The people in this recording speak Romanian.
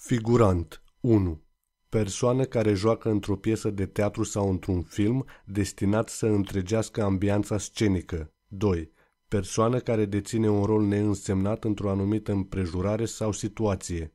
Figurant 1. Persoană care joacă într-o piesă de teatru sau într-un film destinat să întregească ambianța scenică. 2. Persoană care deține un rol neînsemnat într-o anumită împrejurare sau situație.